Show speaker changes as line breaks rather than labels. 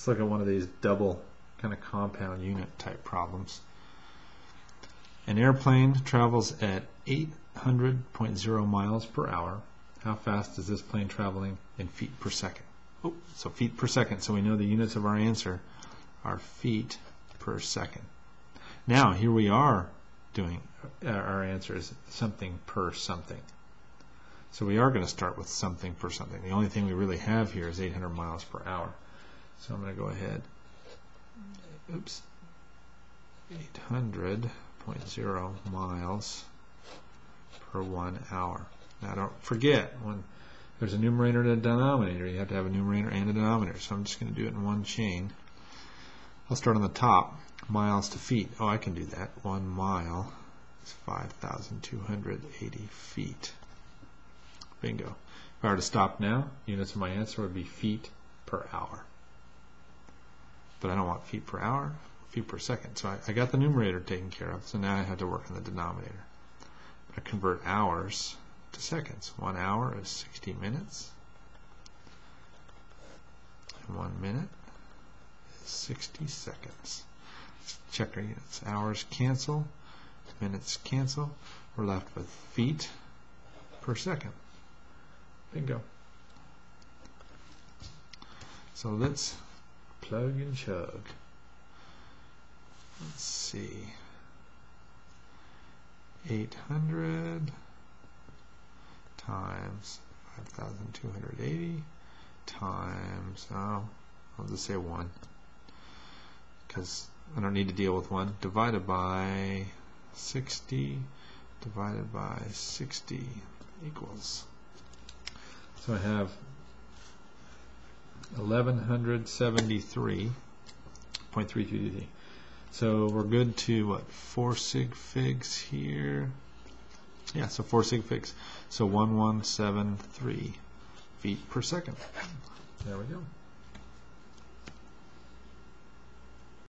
Let's look at one of these double kind of compound unit type problems. An airplane travels at 800.0 miles per hour. How fast is this plane traveling in feet per second? Oh, so feet per second. So we know the units of our answer are feet per second. Now, here we are doing uh, our answer is something per something. So we are going to start with something per something. The only thing we really have here is 800 miles per hour. So I'm going to go ahead. Oops. 800.0 miles per one hour. Now don't forget, when there's a numerator and a denominator, you have to have a numerator and a denominator. So I'm just going to do it in one chain. I'll start on the top, miles to feet. Oh, I can do that. One mile is 5,280 feet. Bingo. If I were to stop now, units of my answer would be feet per hour. But I don't want feet per hour, feet per second. So I, I got the numerator taken care of, so now I have to work on the denominator. I convert hours to seconds. One hour is 60 minutes. And one minute is 60 seconds. Check our units. Hours cancel, minutes cancel. We're left with feet per second. Bingo. So let's plug and chug. Let's see. 800 times 5,280 times, oh, I'll just say 1 because I don't need to deal with 1, divided by 60 divided by 60 equals. So I have 1173.33. So we're good to what, 4 sig figs here? Yeah, so 4 sig figs. So 1173 feet per second. There we go.